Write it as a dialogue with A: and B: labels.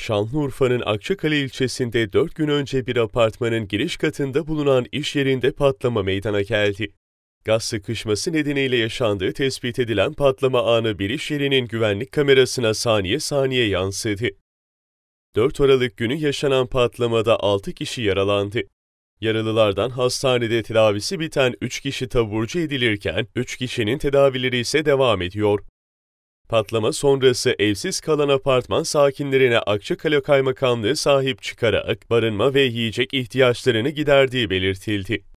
A: Şanlıurfa'nın Akçakale ilçesinde 4 gün önce bir apartmanın giriş katında bulunan iş yerinde patlama meydana geldi. Gaz sıkışması nedeniyle yaşandığı tespit edilen patlama anı bir iş yerinin güvenlik kamerasına saniye saniye yansıdı. 4 Aralık günü yaşanan patlamada 6 kişi yaralandı. Yaralılardan hastanede tedavisi biten 3 kişi taburcu edilirken 3 kişinin tedavileri ise devam ediyor. Patlama sonrası evsiz kalan apartman sakinlerine Akçakale Kaymakamlığı sahip çıkarak barınma ve yiyecek ihtiyaçlarını giderdiği belirtildi.